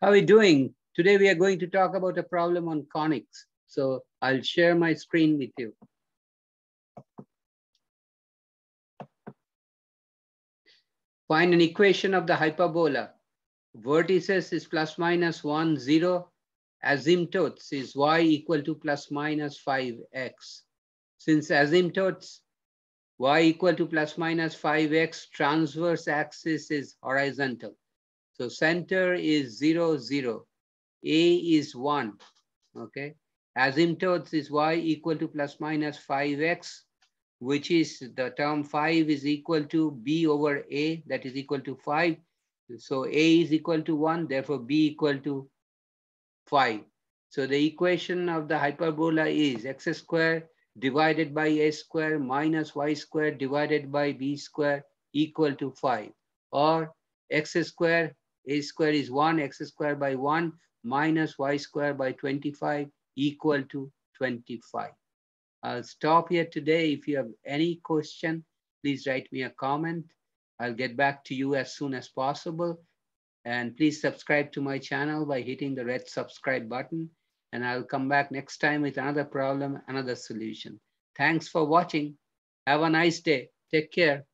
How are we doing? Today we are going to talk about a problem on conics. So I'll share my screen with you. Find an equation of the hyperbola. Vertices is plus minus one, zero. Asymptotes is y equal to plus minus five x. Since asymptotes y equal to plus minus 5x, transverse axis is horizontal. So center is 0, 0. A is 1, okay? Asymptotes is y equal to plus minus 5x, which is the term 5 is equal to b over a, that is equal to 5. So a is equal to 1, therefore b equal to 5. So the equation of the hyperbola is x squared divided by a square minus y square divided by b square equal to 5. Or x square, a square is 1, x square by 1 minus y square by 25 equal to 25. I'll stop here today. If you have any question, please write me a comment. I'll get back to you as soon as possible. And please subscribe to my channel by hitting the red subscribe button and I'll come back next time with another problem, another solution. Thanks for watching. Have a nice day. Take care.